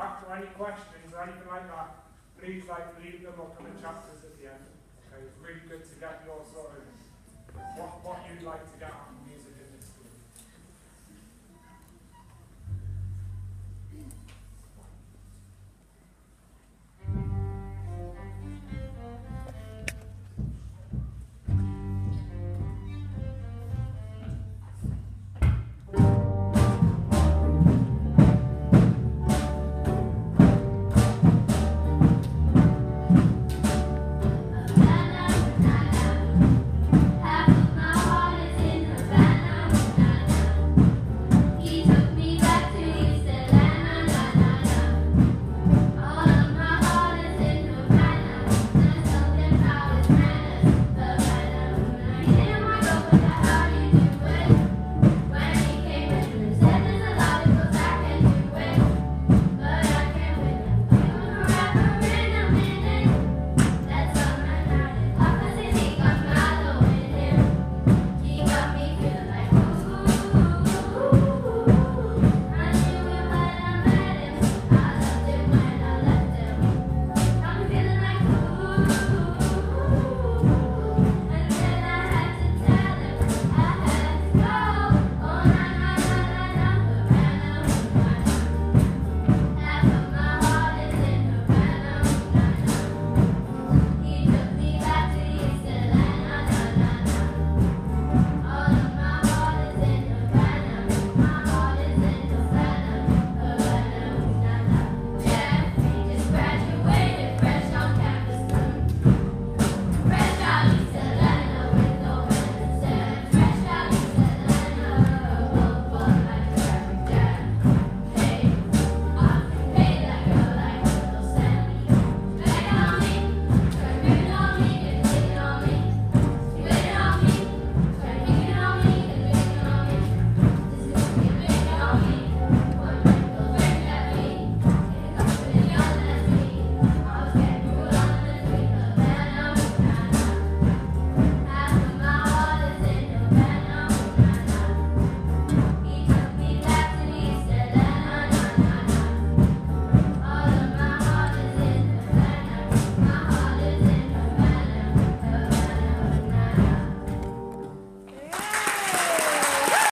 After any questions or anything like that, please like leave them or come the chapters at the end. Okay, it's really good to get your sort of what what you'd like to get out of music